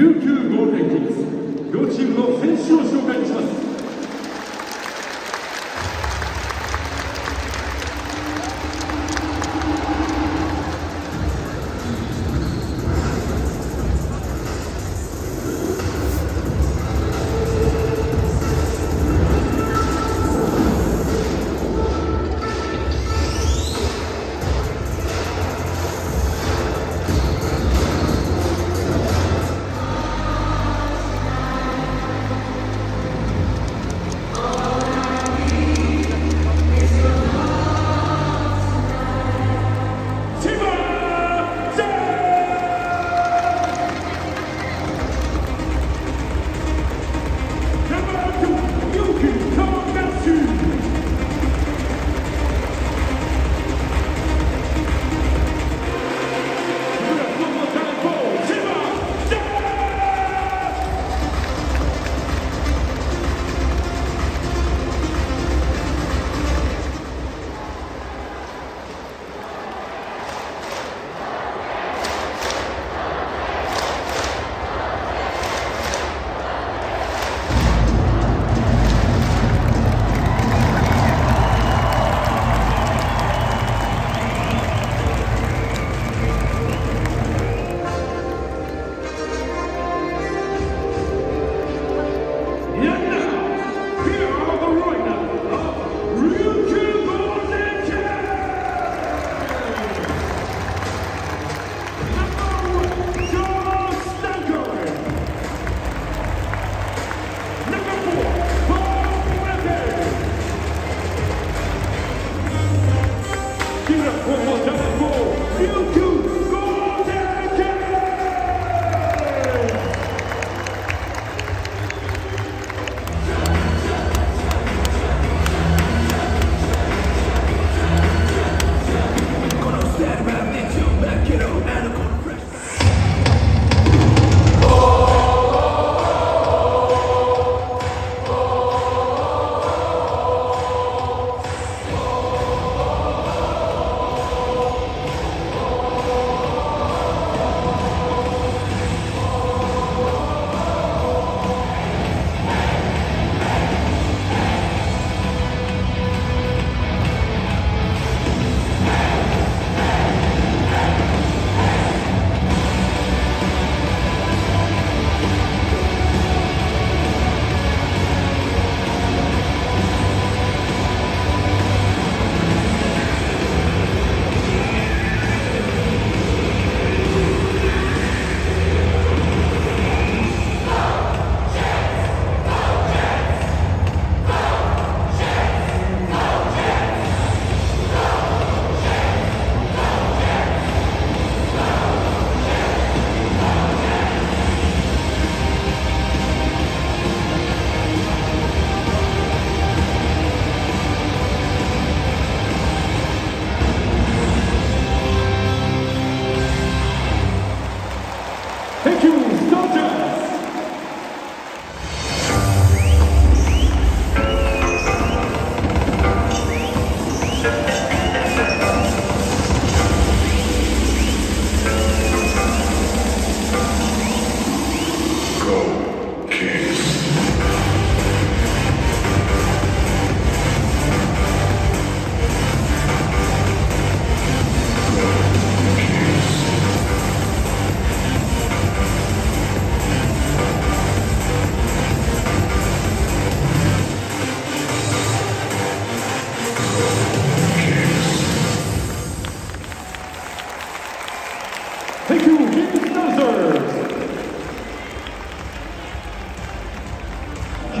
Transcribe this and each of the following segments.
琉球ゴールデンキングス両チームの選手を紹介します。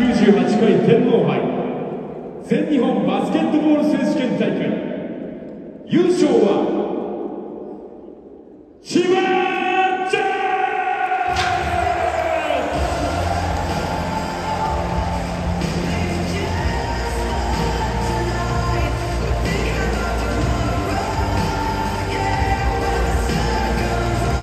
98回天皇杯全日本バスケットボール選手権大会。優勝は